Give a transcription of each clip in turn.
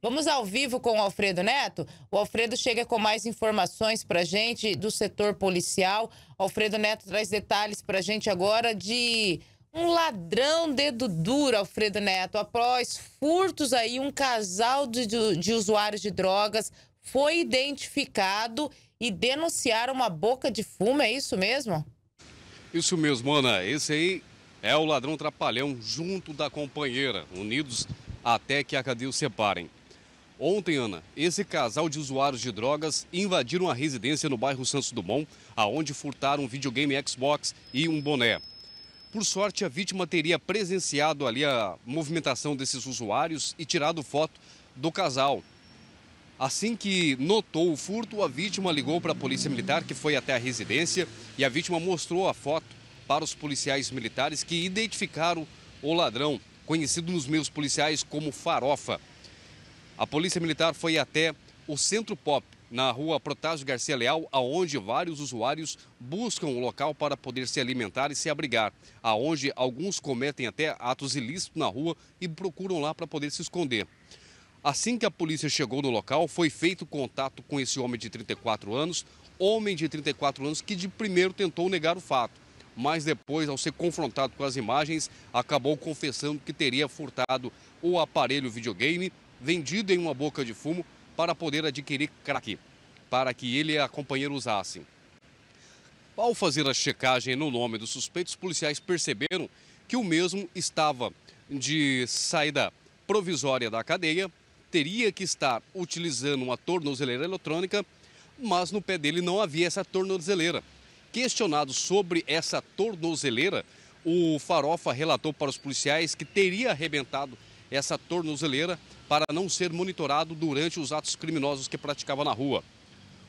Vamos ao vivo com o Alfredo Neto. O Alfredo chega com mais informações para gente do setor policial. O Alfredo Neto traz detalhes para gente agora de um ladrão dedo duro, Alfredo Neto. Após furtos aí, um casal de, de, de usuários de drogas foi identificado e denunciaram uma boca de fumo. É isso mesmo? Isso mesmo, Ana. Esse aí é o ladrão trapalhão junto da companheira, unidos até que a cadeia os separem. Ontem, Ana, esse casal de usuários de drogas invadiram a residência no bairro Santos Dumont, aonde furtaram um videogame Xbox e um boné. Por sorte, a vítima teria presenciado ali a movimentação desses usuários e tirado foto do casal. Assim que notou o furto, a vítima ligou para a polícia militar, que foi até a residência, e a vítima mostrou a foto para os policiais militares que identificaram o ladrão, conhecido nos meios policiais como Farofa. A polícia militar foi até o Centro Pop, na rua Protásio Garcia Leal, aonde vários usuários buscam o local para poder se alimentar e se abrigar, aonde alguns cometem até atos ilícitos na rua e procuram lá para poder se esconder. Assim que a polícia chegou no local, foi feito contato com esse homem de 34 anos, homem de 34 anos que de primeiro tentou negar o fato mas depois, ao ser confrontado com as imagens, acabou confessando que teria furtado o aparelho videogame vendido em uma boca de fumo para poder adquirir crack, para que ele e a companheira usassem. Ao fazer a checagem no nome dos suspeitos, policiais perceberam que o mesmo estava de saída provisória da cadeia, teria que estar utilizando uma tornozeleira eletrônica, mas no pé dele não havia essa tornozeleira. Questionado sobre essa tornozeleira, o Farofa relatou para os policiais que teria arrebentado essa tornozeleira para não ser monitorado durante os atos criminosos que praticava na rua.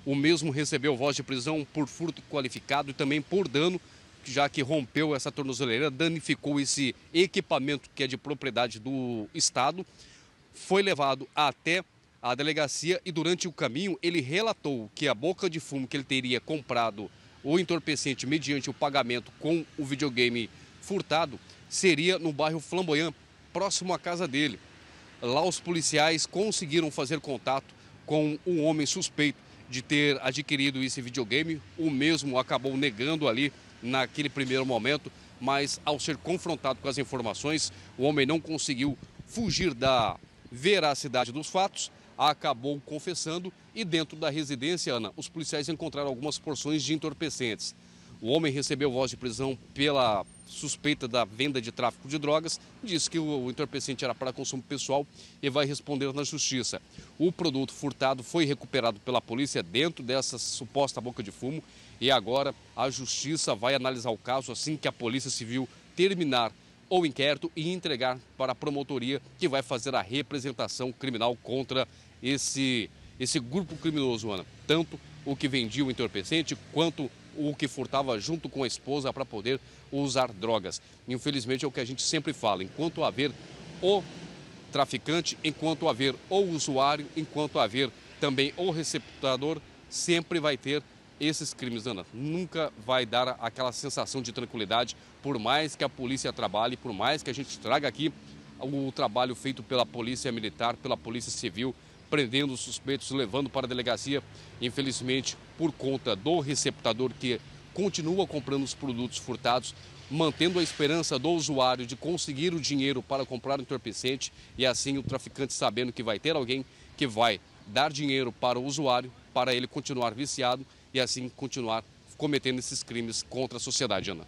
O mesmo recebeu voz de prisão por furto qualificado e também por dano, já que rompeu essa tornozeleira, danificou esse equipamento que é de propriedade do Estado. Foi levado até a delegacia e durante o caminho ele relatou que a boca de fumo que ele teria comprado o entorpecente mediante o pagamento com o videogame furtado seria no bairro Flamboyant, próximo à casa dele. Lá os policiais conseguiram fazer contato com um homem suspeito de ter adquirido esse videogame. O mesmo acabou negando ali naquele primeiro momento, mas ao ser confrontado com as informações, o homem não conseguiu fugir da veracidade dos fatos acabou confessando e dentro da residência, Ana, os policiais encontraram algumas porções de entorpecentes. O homem recebeu voz de prisão pela suspeita da venda de tráfico de drogas, disse que o entorpecente era para consumo pessoal e vai responder na justiça. O produto furtado foi recuperado pela polícia dentro dessa suposta boca de fumo e agora a justiça vai analisar o caso assim que a Polícia Civil terminar ou inquérito e entregar para a promotoria que vai fazer a representação criminal contra esse, esse grupo criminoso, Ana. Tanto o que vendia o entorpecente quanto o que furtava junto com a esposa para poder usar drogas. Infelizmente é o que a gente sempre fala, enquanto haver o traficante, enquanto haver o usuário, enquanto haver também o receptador, sempre vai ter esses crimes, Ana. Nunca vai dar aquela sensação de tranquilidade, por mais que a polícia trabalhe, por mais que a gente traga aqui o trabalho feito pela polícia militar, pela polícia civil, prendendo os suspeitos, levando para a delegacia. Infelizmente, por conta do receptador que continua comprando os produtos furtados, mantendo a esperança do usuário de conseguir o dinheiro para comprar o entorpecente e assim o traficante sabendo que vai ter alguém que vai dar dinheiro para o usuário para ele continuar viciado e assim continuar cometendo esses crimes contra a sociedade, Ana.